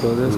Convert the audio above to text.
Close है।